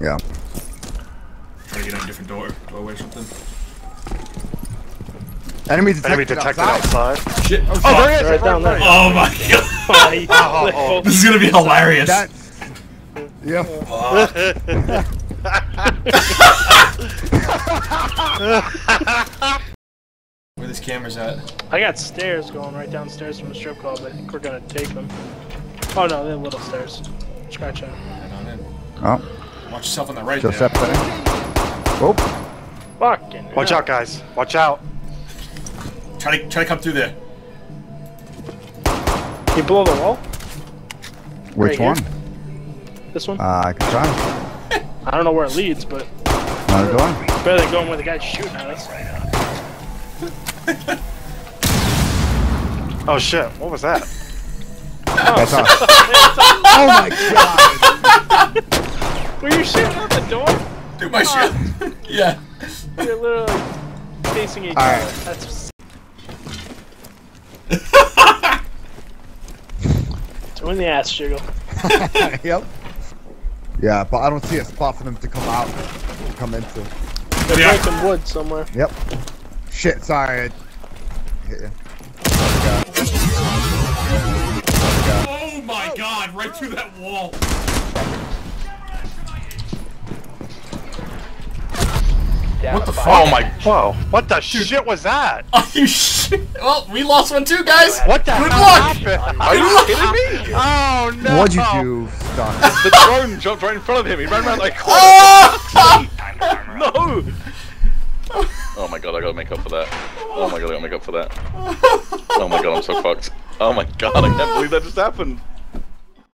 Yeah. Try to get in a different door, doorway or something. Enemy detected, Enemy detected outside. outside. Shit. Oh, oh there he is! Right down there. Oh my god. Oh, oh. This is gonna be hilarious. That. Yeah. Where these cameras at? I got stairs going right downstairs from the strip club. I think we're gonna take them. Oh no, they're little stairs. Scratch out. Head on in. Oh, Watch yourself on the right just there. stepped in. Oh, Fucking. Watch hell. out, guys. Watch out. Try to try to come through there. You blow the wall? which Right one? here. This one? Uh, I can try. I don't know where it leads, but Another door. it's better than going where the guy's shooting at us. Oh shit, what was that? That's us. oh my god! Were you shooting out the door? Dude, my shit. yeah. You're literally facing each Alright. other. That's doing the ass jiggle. yep. Yeah, but I don't see a spot for them to come out, come into. They're Yeah. breaking wood somewhere. Yep. Shit, sorry. I hit you. Oh my god, right through that wall. What the fuck? Oh my, whoa. What the shit was that? Are you shit? Well, we lost one too, guys. What the Good hell luck. happened? Are you kidding me? Oh no! What'd you do, Stunt? The drone jumped right in front of him. He ran around like. Oh! no! Oh my god, I gotta make up for that. Oh my god, I gotta make up for that. Oh my god, I'm so fucked. Oh my god, I can't believe that just happened.